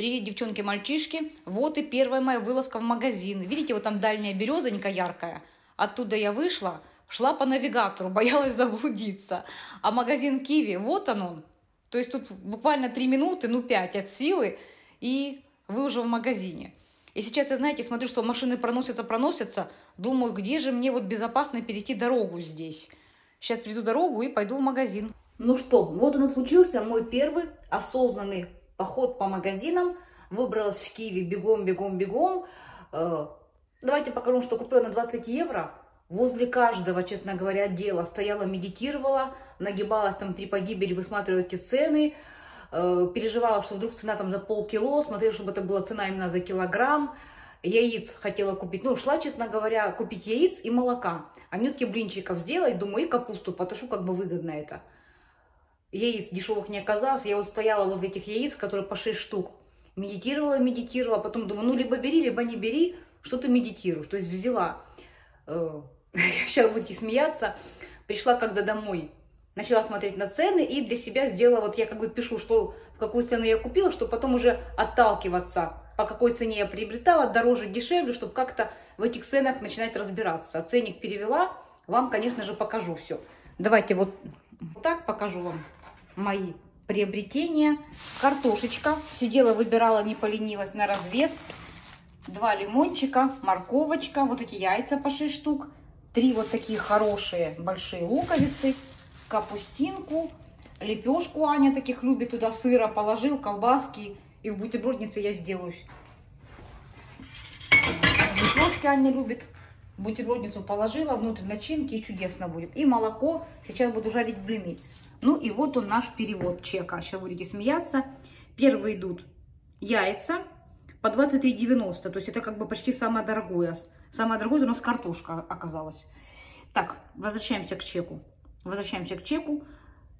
Привет, девчонки, мальчишки. Вот и первая моя вылазка в магазин. Видите, вот там дальняя березонька яркая. Оттуда я вышла, шла по навигатору, боялась заблудиться. А магазин Киви, вот он он. То есть тут буквально три минуты, ну пять от силы, и вы уже в магазине. И сейчас я, знаете, смотрю, что машины проносятся, проносятся. Думаю, где же мне вот безопасно перейти дорогу здесь. Сейчас перейду дорогу и пойду в магазин. Ну что, вот он и случился мой первый осознанный поход по магазинам, выбралась в Киеве бегом, бегом, бегом. Э, давайте покажу, что купила на 20 евро. Возле каждого, честно говоря, отдела стояла, медитировала, нагибалась там три погибели, высматривала эти цены, э, переживала, что вдруг цена там за полкило, смотрела, чтобы это была цена именно за килограмм. Яиц хотела купить, ну, шла, честно говоря, купить яиц и молока. А нютки блинчиков сделать, думаю, и капусту потушу, как бы выгодно это яиц дешевых не оказалось. Я вот стояла возле этих яиц, которые по 6 штук. Медитировала, медитировала, потом думаю, ну, либо бери, либо не бери, что ты медитируешь. То есть взяла, э, сейчас будете смеяться, пришла когда домой, начала смотреть на цены и для себя сделала, вот я как бы пишу, что в какую цену я купила, чтобы потом уже отталкиваться, по какой цене я приобретала, дороже, дешевле, чтобы как-то в этих ценах начинать разбираться. Ценник перевела, вам, конечно же, покажу все. Давайте вот, вот так покажу вам мои приобретения. Картошечка. Сидела, выбирала, не поленилась на развес. Два лимончика, морковочка, вот эти яйца по 6 штук. Три вот такие хорошие большие луковицы, капустинку, лепешку Аня таких любит, туда сыра положил, колбаски. И в бутерброднице я сделаю. Лепешки Аня любит бутербродницу положила, внутрь начинки и чудесно будет. И молоко, сейчас буду жарить блины. Ну и вот он наш перевод чека. Сейчас будете смеяться. Первые идут яйца по 23,90. То есть это как бы почти самое дорогое. Самое дорогое у нас картошка оказалась. Так, возвращаемся к чеку. Возвращаемся к чеку.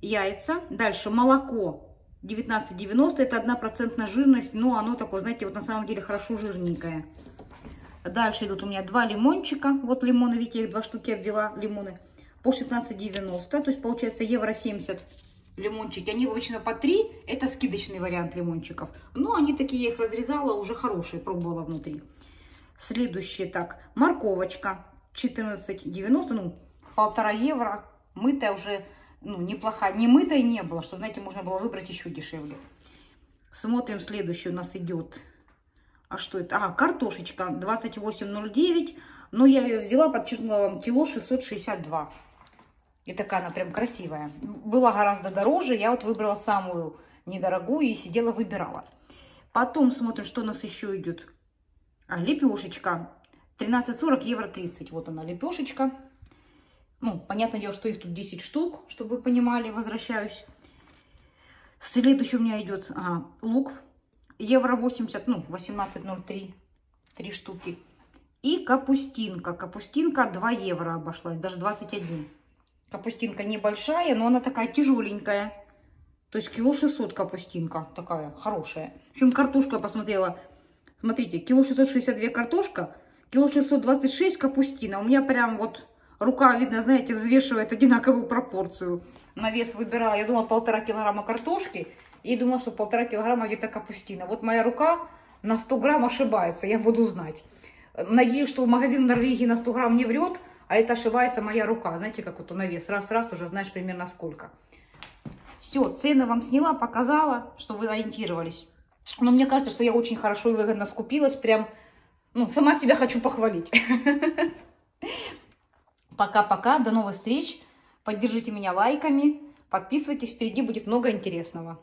Яйца. Дальше молоко 19,90. Это 1% жирность. Но оно такое, знаете, вот на самом деле хорошо жирненькое. Дальше идут у меня два лимончика. Вот лимоны, видите, я их два штуки обвела, лимоны. По 16,90. То есть получается евро 70 лимончики. Они обычно по 3. Это скидочный вариант лимончиков. Но они такие, я их разрезала, уже хорошие, пробовала внутри. Следующие, так, морковочка 14,90. Ну, полтора евро. Мытая уже, ну, неплохая. Не мытая не было, что, знаете, можно было выбрать еще дешевле. Смотрим, следующий у нас идет а что это? А, картошечка 28,09. Но я ее взяла, подчеркнула вам, кило 662. И такая она прям красивая. Была гораздо дороже. Я вот выбрала самую недорогую и сидела выбирала. Потом смотрим, что у нас еще идет. А, лепешечка. 13,40, евро 30. Вот она, лепешечка. Ну, понятное дело, что их тут 10 штук, чтобы вы понимали, возвращаюсь. Следующий у меня идет а, лук евро 80, ну, 18,03, 3 штуки. И капустинка. Капустинка 2 евро обошлась, даже 21. Капустинка небольшая, но она такая тяжеленькая. То есть кило 600 капустинка такая хорошая. В общем, картошку я посмотрела. Смотрите, кило 662 картошка, кило 626 капустина. У меня прям вот рука, видно, знаете, взвешивает одинаковую пропорцию. На вес выбирала, я думала, полтора килограмма картошки и думала, что полтора килограмма где-то капустина. Вот моя рука на 100 грамм ошибается, я буду знать. Надеюсь, что магазин в Норвегии на 100 грамм не врет, а это ошибается моя рука. Знаете, как вот на вес. Раз-раз уже знаешь примерно сколько. Все, цены вам сняла, показала, что вы ориентировались. Но мне кажется, что я очень хорошо и выгодно скупилась. Прям, ну, сама себя хочу похвалить. Пока-пока, до новых встреч. Поддержите меня лайками. Подписывайтесь, впереди будет много интересного.